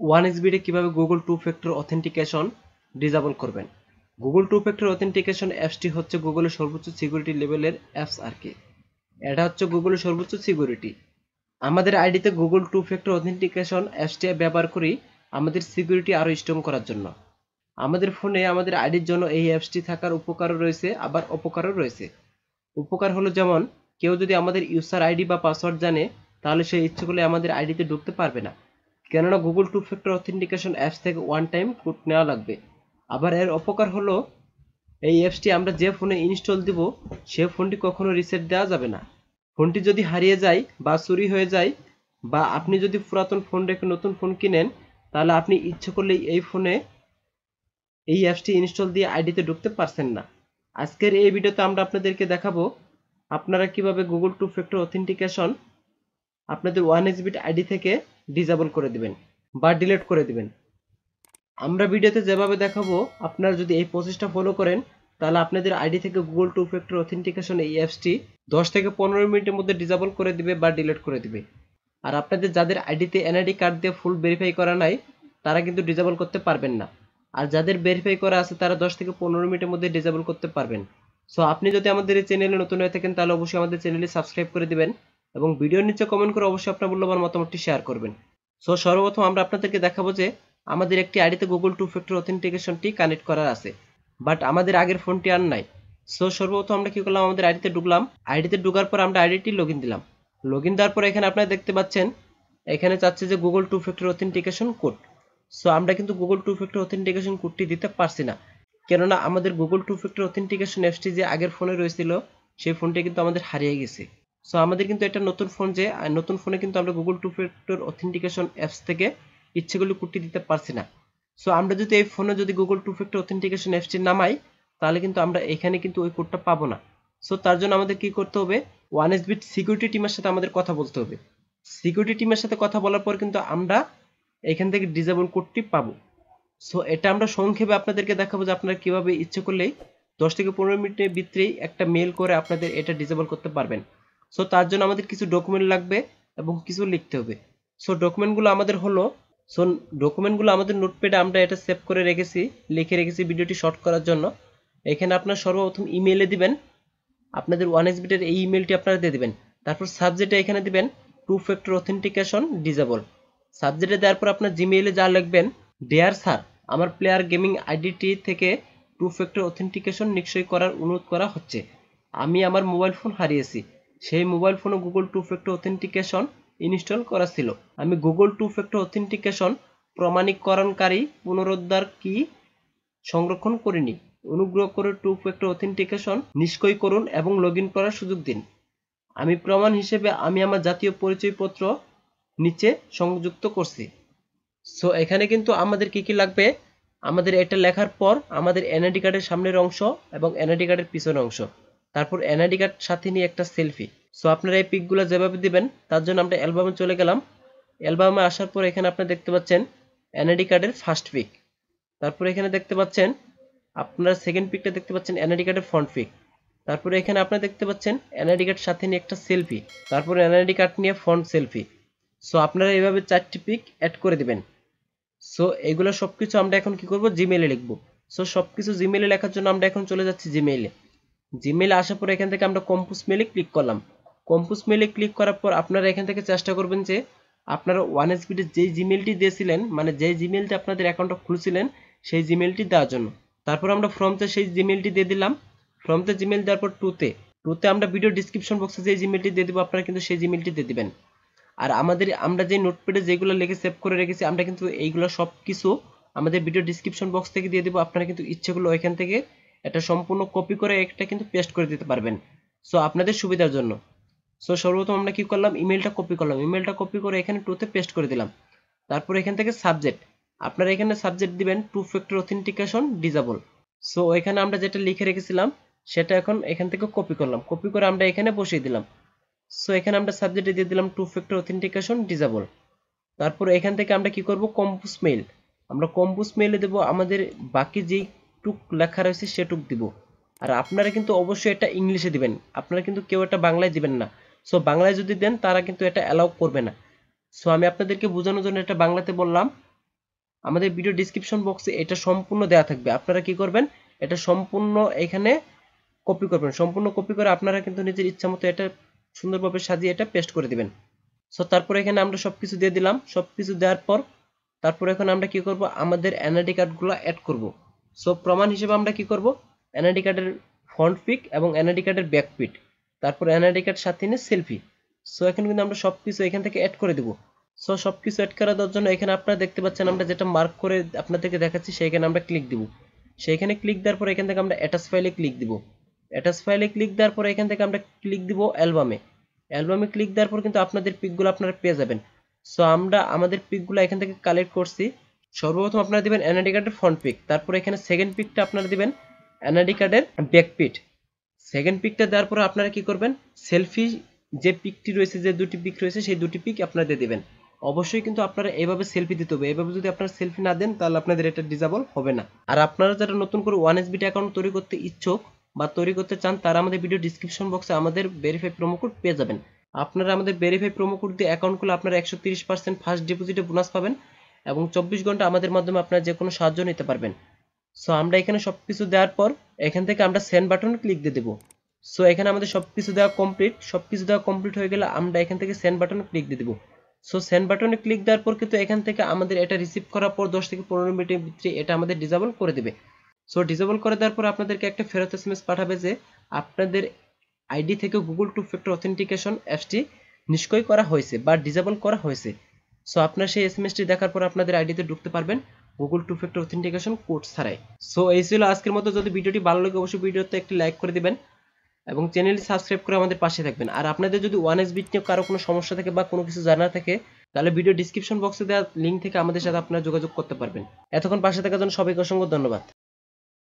One এসবিডে কীভাবে Google two factor authentication disable করবেন? গুগল টু ফ্যাক্টর অথেন্টিকেশন অ্যাপসটি হচ্ছে গুগলের সর্বোচ্চ সিকিউরিটি লেভেলের অ্যাপস আর কি। এটা হচ্ছে গুগলের সর্বোচ্চ সিকিউরিটি আমাদের আইডিতে গুগল টু ফ্যাক্টর অথেন্টিকেশন অ্যাপসটি ব্যবহার করি আমাদের সিকিউরিটি আরও স্ট্রং করার জন্য। আমাদের ফোনে আমাদের আইডির জন্য এই অ্যাপসটি থাকার উপকারও রয়েছে, আবার অপকারও রয়েছে। উপকার হলো যেমন, কেউ যদি আমাদের ইউজার আইডি বা পাসওয়ার্ড জানে, তাহলে সে ইচ্ছে করলে আমাদের আইডিতে ঢুকতে পারবে না। কেননা Google two factor authentication apps থেকে ওয়ান টাইম কোড নেওয়া লাগবে। আবার এর অপকার হলো, এই অ্যাপসটি আমরা যে ফোনে ইনস্টল দিব, সে ফোনটি কখনো রিসেট দেওয়া যাবে না। ফোনটি যদি হারিয়ে যায় বা চুরি হয়ে যায়, বা আপনি যদি পুরাতন ফোন রেখে নতুন ফোন কিনেন, তাহলে আপনি ইচ্ছে করলেই এই ফোনে এই অ্যাপসটি ইনস্টল দিয়ে আইডিতে ঢুকতে পারছেন না। আজকের এই ভিডিওতে আমরা আপনাদেরকে দেখাবো, আপনারা কীভাবে গুগল টু ফ্যাক্টর অথেন্টিকেশন আপনাদের ওয়ান এক্সবিট আইডি থেকে ডিসেবল করে দিবেন বা ডিলিট করে দিবেন। আমরা ভিডিওতে যেভাবে দেখাবো, আপনারা যদি এই প্রসেসটা ফলো করেন, তাহলে আপনাদের আইডি থেকে গুগল টু ফ্যাক্টর অথেন্টিকেশন এই অ্যাপসটি দশ থেকে পনেরো মিনিটের মধ্যে ডিসেবল করে দিবে বা ডিলিট করে দিবে। আর আপনাদের যাদের আইডিতে এনআইডি কার্ড দিয়ে ফুল ভেরিফাই করা নাই, তারা কিন্তু ডিসেবল করতে পারবেন না। আর যাদের ভেরিফাই করা আছে, তারা দশ থেকে পনেরো মিনিটের মধ্যে ডিসেবল করতে পারবেন। সো আপনি যদি আমাদের এই চ্যানেলে নতুন হয়ে থাকেন, তাহলে অবশ্যই আমাদের চ্যানেলে সাবস্ক্রাইব করে দিবেন। এবং ভিডিওর নিচে কমেন্ট করে অবশ্যই আপনার মূল্যবান মতামতটি শেয়ার করবেন। সো সর্বপ্রথম আমরা আপনাদেরকে দেখাবো যে আমাদের একটি আইডিতে গুগল টু ফ্যাক্টর অথেন্টিকেশনটি কানেক্ট করার আছে। বাট আমাদের আগের ফোনটি আর নাই। সো সর্বপ্রথম আমরা কি করলাম? আমাদের আইডিতে ঢুকলাম। আইডিতে ঢুকার পর আমরা আইডিটি লগ দিলাম। লগ দেওয়ার পর এখানে আপনারা দেখতে পাচ্ছেন, এখানে চাচ্ছে যে Google two factor authentication code so আমরা কিন্তু গুগল টু ফ্যাক্টর অথেন্টিকেশন কোডটি দিতে পারছি না। কেননা আমাদের গুগল টু ফ্যাক্টর অথেন্টিকেশন অ্যাপসটি যে আগের ফোনে রয়েছিল, সেই ফোনটি কিন্তু আমাদের হারিয়ে গেছে। সো আমাদের কিন্তু এটা নতুন ফোন যে নতুন ফোনে কিন্তু আমরা Google two factor authentication apps থেকে ইচ্ছেগুলো কোডটি দিতে পারছি না। সো আমরা যদি এই ফোনে যদি গুগল টু ফ্যাক্টর অথেন্টিকেশন অ্যাপসটি নামাই, তাহলে কিন্তু আমরা এখানে কিন্তু ওই কোডটা পাবো না। সো তার জন্য আমাদের কি করতে হবে? ওয়ান এস বিট সিকিউরিটি টিমের সাথে আমাদের কথা বলতে হবে। সিকিউরিটি টিমের সাথে কথা বলার পর কিন্তু আমরা এখান থেকে ডিজেবল কোডটি পাবো। সো এটা আমরা সংক্ষেপে আপনাদেরকে দেখাবো যে আপনারা কীভাবে ইচ্ছে করলেই দশ থেকে পনেরো মিনিটের ভিতরেই একটা মেল করে আপনাদের এটা ডিজেবল করতে পারবেন। সো তার জন্য আমাদের কিছু ডকুমেন্ট লাগবে এবং কিছু লিখতে হবে। সো ডকুমেন্টগুলো আমাদের হলো সো ডকুমেন্টগুলো আমাদের নোটপ্যাডে আমরা এটা সেভ করে রেখেছি, লিখে রেখেছি ভিডিওটি শর্ট করার জন্য। এখানে আপনার সর্বপ্রথম ইমেইলে দিবেন। আপনাদের ওয়ান এস বিটের এই ইমেলটি আপনারা দিয়ে দেবেন। তারপর সাবজেক্টে এখানে দিবেন টু ফ্যাক্টর অথেন্টিকেশন ডিজেবল সাবজেক্টে দেওয়ার পর আপনার জিমেইলে যা লিখবেন ডেয়ার স্যার আমার প্লেয়ার গেমিং আইডিটি থেকে টু ফ্যাক্টর অথেন্টিকেশন নিশ্চয়ই করার অনুরোধ করা হচ্ছে। আমি আমার মোবাইল ফোন হারিয়েছি। সেই মোবাইল ফোনে Google two factor authentication install করা ছিল। আমি গুগল টু ফ্যাক্টর অথেন্টিকেশন প্রমাণীকরণকারী পুনরুদ্ধার কি সংরক্ষণ করিনি। অনুগ্রহ করে টু ফ্যাক্টর অথেন্টিকেশন নিষ্ক্রিয় করুন এবং লগ করার সুযোগ দিন। আমি প্রমাণ হিসেবে আমি আমার জাতীয় পরিচয়পত্র নিচে সংযুক্ত করছি। সো এখানে কিন্তু আমাদের কি কি লাগবে? আমাদের এটা লেখার পর আমাদের এনআইডি কার্ডের সামনের অংশ এবং এনআইডি কার্ডের পিছনের অংশ। তারপর এনআইডি কার্ড সাথে নিয়ে একটা সেলফি। সো আপনারা এই পিকগুলো যেভাবে দিবেন, তার জন্য আমরা অ্যালবামে চলে গেলাম। অ্যালবামে আসার পর এখানে আপনারা দেখতে পাচ্ছেন এনআইডি কার্ডের ফার্স্ট পিক তারপর এখানে দেখতে পাচ্ছেন আপনারা সেকেন্ড পিকটা দেখতে পাচ্ছেন এনআইডি কার্ডের ফ্রন্ট পিক তারপরে এখানে আপনারা দেখতে পাচ্ছেন এনআইডি কার্ড সাথে নিয়ে একটা সেলফি তারপর এনআইডি কার্ড নিয়ে ফ্রন্ট সেলফি সো আপনারা এইভাবে চারটি পিক অ্যাড করে দিবেন। সো এগুলো সব কিছু আমরা এখন কি করব? জিমেইলে লিখব। সো সব কিছু জিমেইলে লেখার জন্য আমরা এখন চলে যাচ্ছি জিমেইলে জিমেইলে আসার পর এখান থেকে আমরা কম্পোজ মেলে ক্লিক করলাম। কম্পোজ মেলে ক্লিক করার পর আপনারা এখান থেকে চেষ্টা করবেন যে আপনারা ওয়ান এসপিতে যেই জিমেলটি দিয়েছিলেন মানে যেই জিমেলটি আপনাদের অ্যাকাউন্টটা খুলছিলেন, সেই জিমেলটি দেওয়ার জন্য। তারপর আমরা ফ্রমতে সেই জিমেলটি দিয়ে দিলাম। ফ্রমতে জিমেল দেওয়ার পর টুতে টুতে আমরা ভিডিও ডিসক্রিপশন বক্সে যে জিমেলটি দিয়ে দেবো, আপনারা কিন্তু সেই জিমেলটি দিয়ে দেবেন। আর আমাদের, আমরা যে নোটপ্যাডে যেগুলো লিখে সেভ করে রেখেছি, আমরা কিন্তু এইগুলো সব কিছু আমাদের ভিডিও ডিসক্রিপশন বক্স থেকে দিয়ে দেবো। আপনারা কিন্তু ইচ্ছেগুলো ওইখান থেকে এটা সম্পূর্ণ কপি করে একটা কিন্তু পেস্ট করে দিতে পারবেন। সো আপনাদের সুবিধার জন্য। সো সর্বপ্রথম আমরা কি করলাম? ইমেলটা কপি করলাম। ইমেলটা কপি করে এখানে টুতে পেস্ট করে দিলাম। তারপর এখান থেকে সাবজেক্ট আপনারা এখানে সাবজেক্ট দিবেন two factor authentication disable so এখানে আমরা যেটা লিখে রেখেছিলাম, সেটা এখন এখান থেকে কপি করলাম। কপি করে আমরা এখানে বসিয়ে দিলাম। সো এখানে আমরা সাবজেক্টে দিয়ে দিলাম টু ফ্যাক্টর অথেন্টিকেশন ডিজেবল তারপর এখান থেকে আমরা কি করব? কম্পোজ মেইল আমরা কম্পোজ মেইলে দেব। আমাদের বাকি যেই টুক লেখা রয়েছে সেটুক দিব। আর আপনারা কিন্তু অবশ্যই এটা ইংলিশে দিবেন। আপনারা কিন্তু কেউ এটা বাংলায় দিবেন না। সো বাংলায় যদি দেন, তারা কিন্তু এটা অ্যালাউ করবে না। সো আমি আপনাদেরকে বোঝানোর জন্য এটা বাংলাতে বললাম। আমাদের ভিডিও ডিসক্রিপশন বক্সে এটা সম্পূর্ণ দেওয়া থাকবে। আপনারা কি করবেন? এটা সম্পূর্ণ এখানে কপি করবেন। সম্পূর্ণ কপি করে আপনারা কিন্তু নিজের ইচ্ছা মতো এটা সুন্দরভাবে সাজিয়ে এটা পেস্ট করে দিবেন। সো তারপর এখানে আমরা সবকিছু দিয়ে দিলাম। সবকিছু দেওয়ার পর, তারপর এখন আমরা কি করব? আমাদের এনআইডি কার্ডগুলো অ্যাড করব। সো প্রমাণ হিসেবে আমরা কি করব? এনআইডি কার্ডের ফ্রন্ট পিক এবং এনআইডি কার্ডের ব্যাক পিক তারপর এনআইডি কার্ড সাথে নিয়ে সেলফি সো এখন কিন্তু আমরা সবকিছু এখান থেকে অ্যাড করে দেব। সো সবকিছু অ্যাড করে দেওয়ার জন্য এখানে আপনারা দেখতে পাচ্ছেন আমরা যেটা মার্ক করে আপনাদেরকে দেখাচ্ছি, সেইখানে আমরা ক্লিক দিব। সেইখানে ক্লিক দেওয়ার পর এখান থেকে আমরা অ্যাটাচ ফাইলে ক্লিক দিব। অ্যাটাচ ফাইলে ক্লিক দেওয়ার পর এখান থেকে আমরা ক্লিক দিব অ্যালবামে অ্যালবামে ক্লিক দেওয়ার পর কিন্তু আপনাদের পিকগুলো আপনারা পেয়ে যাবেন। সো আমরা আমাদের পিকগুলো এখান থেকে কালেক্ট করছি। সর্বপ্রথম আপনারা দিবেন এনআইডি কার্ডের ফ্রন্ট পিক তারপর এখানে সেকেন্ড পিকটা আপনারা দিবেন এনআইডি কার্ডের ব্যাক পিক সেকেন্ড পিকটা দেওয়ার পর আপনারা কি করবেন? সেলফি যে পিকটি রয়েছে, যে দুটি পিক রয়েছে, সেই দুটি পিক আপনারা দিয়ে দেবেন। অবশ্যই কিন্তু আপনারা এইভাবে সেলফি দিতে হবে। এইভাবে যদি আপনারা সেলফি না দেন, তাহলে আপনাদের এটা ডিজাবল হবে না। আর আপনারা যারা নতুন করে ওয়ান এসবিটি অ্যাকাউন্ট তৈরি করতে ইচ্ছুক বা তৈরি করতে চান, তারা আমাদের ভিডিও ডিসক্রিপশন বক্সে আমাদের ভেরিফাই প্রোমো কোড পেয়ে যাবেন। আপনারা আমাদের ভেরিফাই প্রোমো কোড দিয়ে অ্যাকাউন্ট খুলে আপনারা একশো তিরিশ পার্সেন্ট ফার্স্ট ডিপোজিটে বোনাস পাবেন। এবং চব্বিশ ঘণ্টা আমাদের মাধ্যমে আপনারা যে কোনো সাহায্য নিতে পারবেন। সো আমরা এখানে সব কিছু দেওয়ার পর এখান থেকে আমরা সেন্ড বাটন ক্লিক দিয়ে দেবো। সো এখানে আমাদের সব কিছু দেওয়া কমপ্লিট সব কিছু দেওয়া কমপ্লিট হয়ে গেলে আমরা এখান থেকে সেন্ড বাটন ক্লিক দিয়ে দেবো। সো সেন্ড বাটনে ক্লিক দেওয়ার পর কিন্তু এখান থেকে আমাদের এটা রিসিভ করার পর দশ থেকে পনেরো মিনিটের ভিতরে এটা আমাদের ডিসেবল করে দেবে। সো ডিসেবল করে দেওয়ার পর আপনাদেরকে একটা ফেরত এস পাঠাবে যে আপনাদের আইডি থেকে গুগল টু ফ্যাক্টর অথেন্টিকেশন অ্যাপসটি নিষ্ক্রিয় করা হয়েছে বা ডিসেবল করা হয়েছে। সো আপনার সেই এস এমএসটি দেখার পর আপনাদের আইডিতে ঢুকতে পারবেন Google two factor authentication course ছাড়াই। সো এই ছিল আজকের মতো। যদি ভিডিওটি ভালো লাগে, অবশ্যই ভিডিওতে একটি লাইক করে দিবেন এবং চ্যানেলটি সাবস্ক্রাইব করে আমাদের পাশে থাকবেন। আর আপনাদের যদি ওয়ান এস বিট নিয়ে কারও কোনো সমস্যা থাকে বা কোনো কিছু জানা থাকে, তাহলে ভিডিও ডিসক্রিপশন বক্সে দেওয়া লিঙ্ক থেকে আমাদের সাথে আপনারা যোগাযোগ করতে পারবেন। এতক্ষণ পাশে থাকার জন্য সবাইকে অসংখ্য ধন্যবাদ।